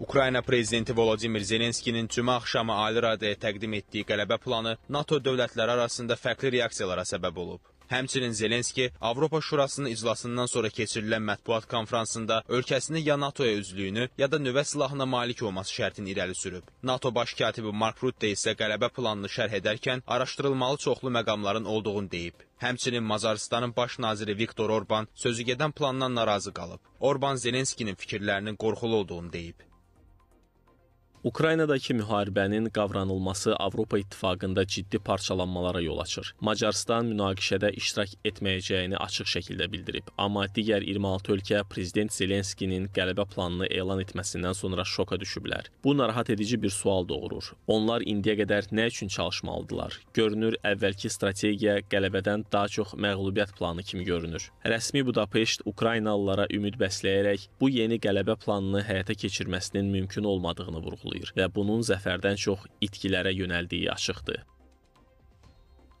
Ukrayna prezidenti Volodimir Zelenskinin cümə axşamı Ali Radioya təqdim etdiyi qələbə planı NATO dövlətləri arasında fərqli reaksiyalara səbəb olub. Həmçinin Zelenski Avropa Şurasının iclasından sonra keçirilən mətbuat konfransında ölkəsinin ya NATO-ya üzvlüyünü, ya da nüvə silahına malik olması şərtini irəli sürüb. NATO baş katibi Mark Rutte isə qələbə planını şərh edərkən araşdırılmalı çoxlu məqamların olduğunu deyib. Həmçinin Macarıstanın baş naziri Viktor Orban sözügedən plandan narazı qalıb. Orban Zelenskinin fikirlərinin qorxulu olduğunu deyib. Ukraynadakı müharibənin qavranılması Avropa İttifaqında ciddi parçalanmalara yol açır. Macarıstan münaqişədə iştirak etməyəcəyini açıq şəkildə bildirib, amma digər 26 ölkə prezident Zelenskinin qələbə planını elan etməsindən sonra şoka düşüblər. Bu narahat edici bir sual doğurur. Onlar indiyə qədər nə üçün çalışmalıdılar? Görünür, əvvəlki strategiya qələbədən daha çox məğlubiyyət planı kimi görünür. Rəsmi Budapeşt Ukraynalılara ümid bəsləyərək bu yeni qələbə planını həyata keçirməsinin mümkün olmadığını vurğulayır vurğulayır və bunun zəfərdən çox itkilərə yönəldiyi açıqdır.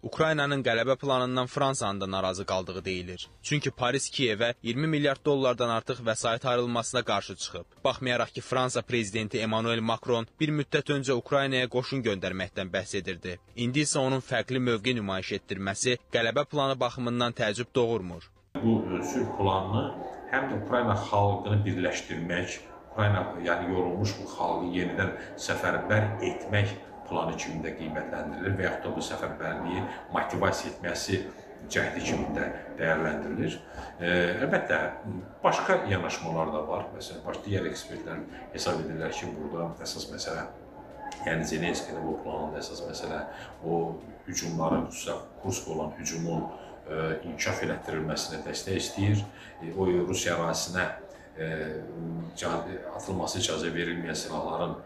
Ukraynanın qələbə planından Fransanın da narazı qaldığı deyilir. Çünki Paris Kiyevə 20 milyard dollardan artıq vəsait ayrılmasına qarşı çıxıb. Baxmayaraq ki, Fransa prezidenti Emmanuel Macron bir müddət öncə Ukraynaya qoşun göndərməkdən bəhs edirdi. İndi isə onun fərqli mövqe nümayiş etdirməsi qələbə planı baxımından təəccüb doğurmur. Bu sülh planını həm də Ukrayna xalqını birləşdirmək, Ukrayna yəni yorulmuş bu xalqı yenidən səfərbər etmək planı kimi də qiymətləndirilir və yaxud da bu səfərbərliyi motivasiya etməsi cəhdi kimi də dəyərləndirilir. E, əlbəttə, başqa yanaşmalar da var. Məsələn, başqa digər ekspertlər hesab edirlər ki, burada əsas məsələ Yəni Zelenskinin bu planında əsas məsələ o hücumların, xüsusilə Kursk olan hücumun ə, inkişaf elətdirilməsinə dəstək istəyir. E, o Rusiya ərazisinə atılması icazə verilməyən silahların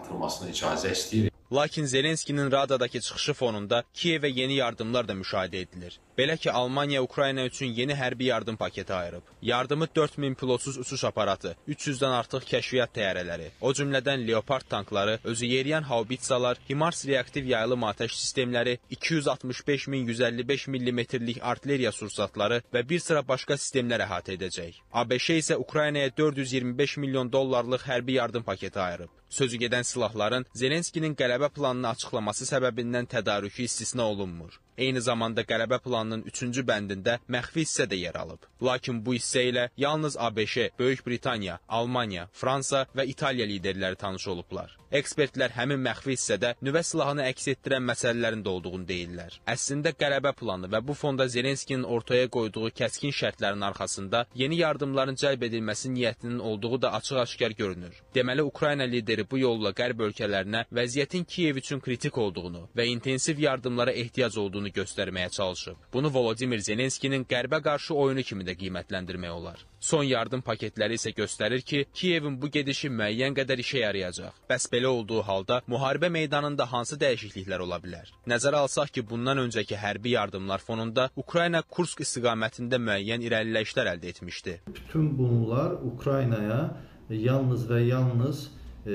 atılmasına icazə istəyir. Lakin Zelenskinin Radadakı çıxışı fonunda Kiyevə yeni yardımlar da müşahidə edilir. Belə ki, Almaniya Ukrayna üçün yeni hərbi yardım paketi ayırıb. Yardımı 4000 pilotsuz uçuş aparatı, 300-dən artıq kəşfiyyat təyyarələri, o cümlədən Leopard tankları, özü yeriyən haubitsalar, HIMARS reaktiv yayılım atəş sistemləri, 265.155 mm-lik artilleriya sursatları və bir sıra başqa sistemlər əhatə edəcək. ABŞ isə Ukraynaya 425 milyon dollarlıq hərbi yardım paketi ayırıb. Sözü gedən silahların Zelenskinin qələbə planını açıqlaması səbəbindən tədarükü istisna olunmur. Eyni zamanda qələbə planının 3-cü bəndində məxfi hissə də yer alıb. Lakin bu hissə ilə yalnız ABŞ, Böyük Britaniya, Almaniya, Fransa və İtaliya liderləri tanış olublar. Ekspertlər həmin məxfi hissədə nüvə silahını əks etdirən məsələlərin də olduğunu deyirlər. Əslində qələbə planı və bu fonda Zelenskinin ortaya qoyduğu kəskin şərtlərin arxasında yeni yardımların cəlb edilməsi niyyətinin olduğu da açıq-aşkar görünür. Deməli Ukrayna lideri bu yolla qərb ölkələrinə vəziyyətin Kiyev üçün kritik olduğunu və intensiv yardımlara ehtiyac olduğunu göstərməyə çalışıb. Bunu Volodimir Zelenskinin qərbə qarşı oyunu kimi də qiymətləndirmək olar. Son yardım paketləri isə göstərir ki, Kiyevin bu gedişi müəyyən qədər işə yarayacaq. Bəs belə olduğu halda müharibə meydanında hansı dəyişikliklər ola bilər? Nəzərə alsaq ki, bundan öncəki hərbi yardımlar fonunda Ukrayna Kursk istiqamətində müəyyən irəliləyişlər əldə etmişdi. Bütün bunlar Ukraynaya yalnız və yalnız e,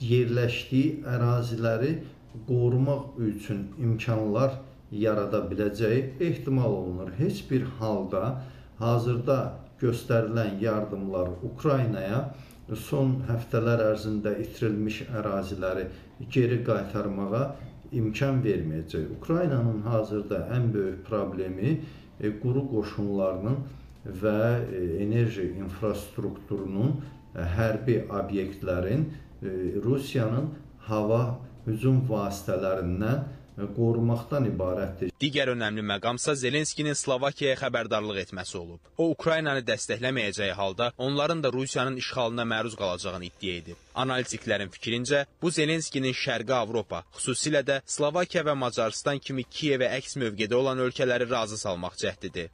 yerləşdiyi əraziləri qorumaq üçün imkanlar yarada biləcəyi ehtimal olunur. Heç bir halda hazırda göstərilən yardımlar Ukraynaya son həftələr ərzində itirilmiş əraziləri geri qaytarmağa imkan verməyəcək. Ukraynanın hazırda ən böyük problemi e, quru qoşunlarının və e, enerji infrastrukturunun e, hərbi obyektlərin Rusiyanın hava hücum vasitələrindən qorumaqdan ibarətdir. Digər önəmli məqamsa Zelenskinin Slovakiyaya xəbərdarlıq etməsi olub. O Ukraynanı dəstəkləməyəcəyi halda onların da Rusiyanın işğalına məruz qalacağını iddia edib. Analitiklərin fikrincə, bu Zelenskinin Şərqi Avropa, xüsusilə də Slovakiya və Macarıstan kimi Kiyevə əks mövqedə olan ölkələri razı salmaq cəhdidir.